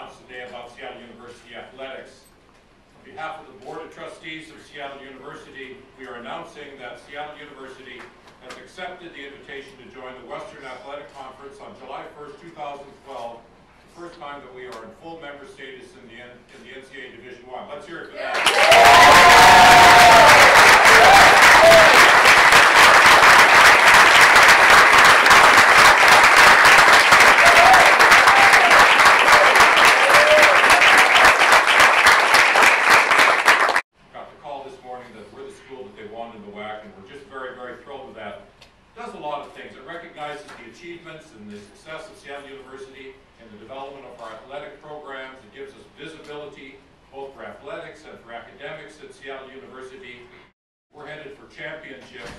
announced today about Seattle University athletics. On behalf of the Board of Trustees of Seattle University, we are announcing that Seattle University has accepted the invitation to join the Western Athletic Conference on July 1st, 2012, the first time that we are in full member status in the, in the NCAA Division I. Let's hear it for that. In the WAC, and we're just very, very thrilled with that. It Does a lot of things. It recognizes the achievements and the success of Seattle University in the development of our athletic programs. It gives us visibility, both for athletics and for academics at Seattle University. We're headed for championships